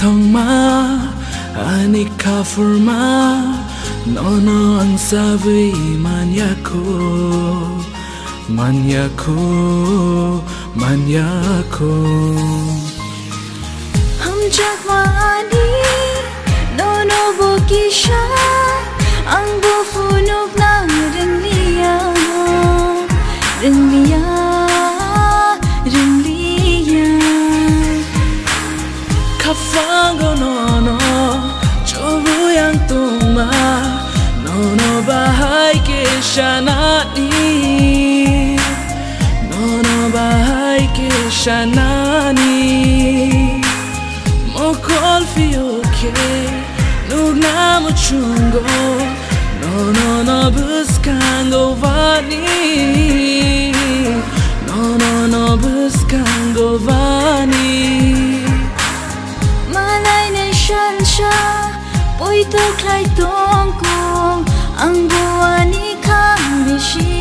thongma ani kafurma nono ang sabi manyako manyako manyako. Hum jahwani nono bo kisha Nono bahay kishanani Nono bahay kishanani Mokol fiyoke Nugna mo chungo Nono no buskango vani Poi tu trai tuong kuong Ang buwan ikang bishik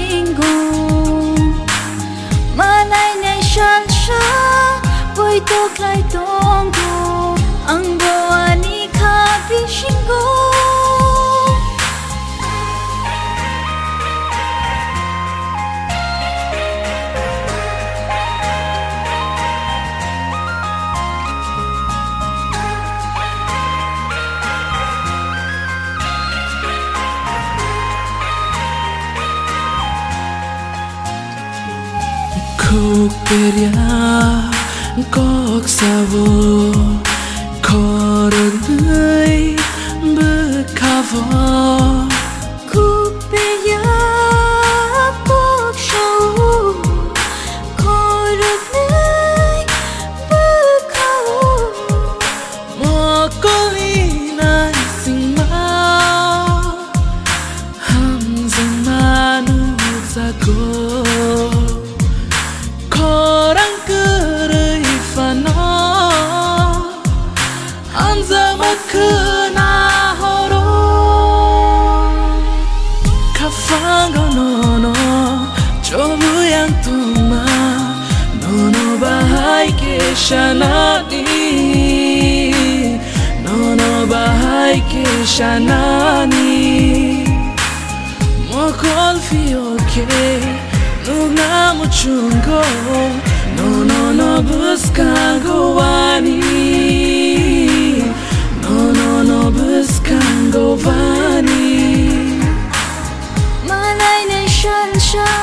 Ku quería coxavo Corona bahai keshanani Nono bahai keshanani Mokol fiyoke Nugna mo chungo No no no buskango wani No no no buskango vani Malay na siyan siya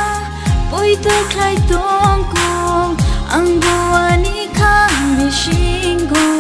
Po'y tuklay tongkong 唱不完，你看你辛苦。